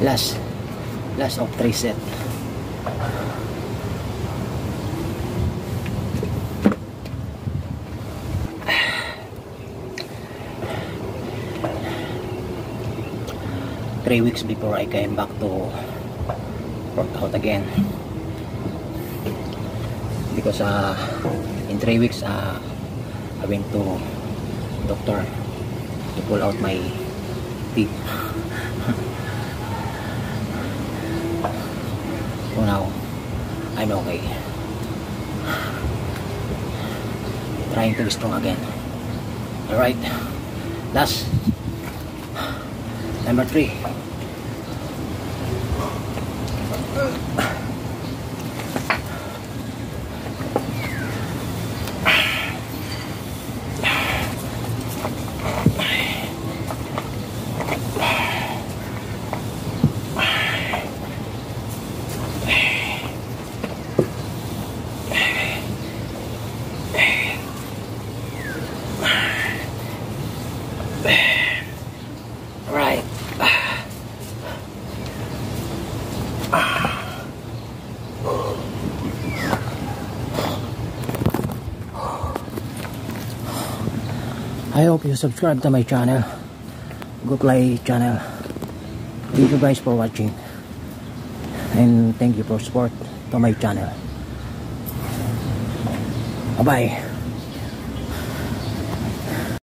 last last of three set. Three weeks before I came back to work out again. Because uh, in three weeks uh, I went to doctor. to pull out my teeth. So now I'm okay. Trying to be strong again. Alright. Last. Number three Right. I hope you subscribe to my channel. Good Play channel. Thank you guys for watching. And thank you for support to my channel. Bye-bye.